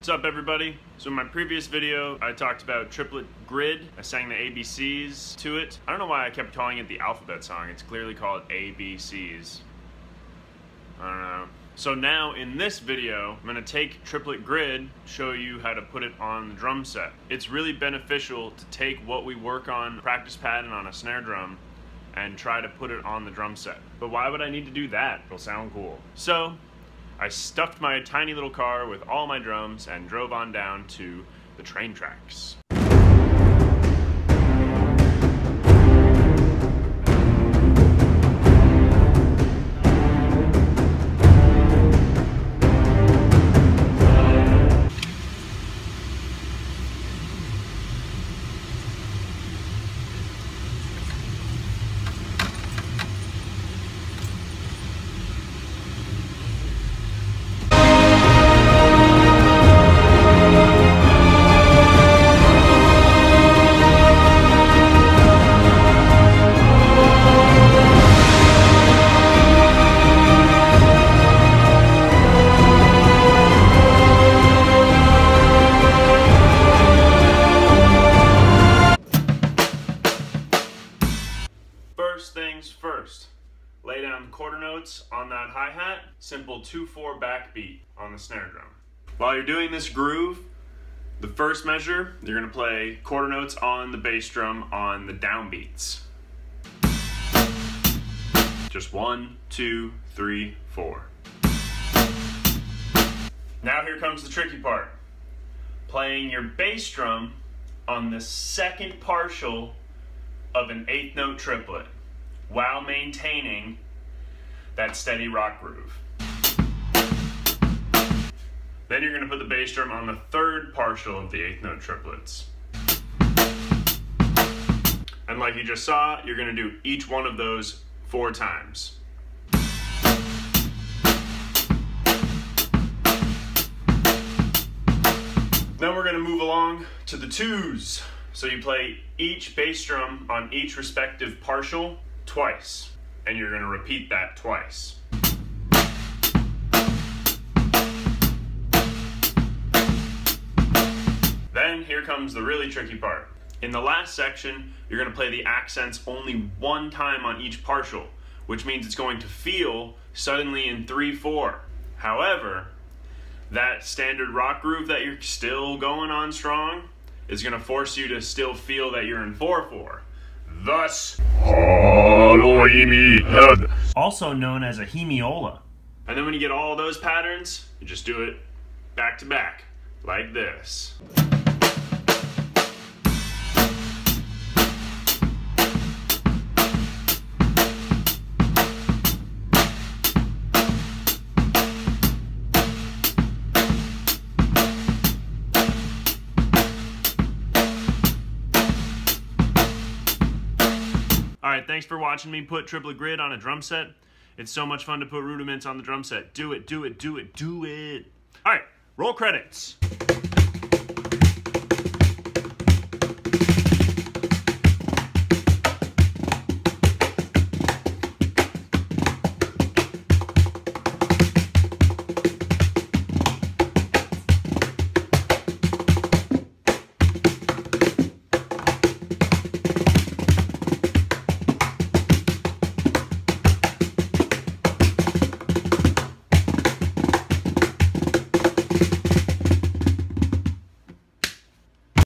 What's up everybody? So in my previous video, I talked about triplet grid. I sang the ABCs to it. I don't know why I kept calling it the alphabet song. It's clearly called ABCs. I don't know. So now in this video, I'm gonna take triplet grid, show you how to put it on the drum set. It's really beneficial to take what we work on practice and on a snare drum and try to put it on the drum set. But why would I need to do that? It'll sound cool. So I stuffed my tiny little car with all my drums and drove on down to the train tracks. Lay down quarter notes on that hi-hat, simple 2-4 backbeat on the snare drum. While you're doing this groove, the first measure, you're gonna play quarter notes on the bass drum on the downbeats. Just one, two, three, four. Now here comes the tricky part. Playing your bass drum on the second partial of an eighth note triplet while maintaining that steady rock groove. Then you're going to put the bass drum on the third partial of the eighth note triplets. And like you just saw, you're going to do each one of those four times. Then we're going to move along to the twos. So you play each bass drum on each respective partial twice, and you're going to repeat that twice. Then here comes the really tricky part. In the last section, you're going to play the accents only one time on each partial, which means it's going to feel suddenly in 3-4. However, that standard rock groove that you're still going on strong is going to force you to still feel that you're in 4-4. Thus, also known as a hemiola. And then when you get all those patterns, you just do it back to back, like this. Alright, thanks for watching me put triplet grid on a drum set. It's so much fun to put rudiments on the drum set. Do it, do it, do it, do it. Alright, roll credits.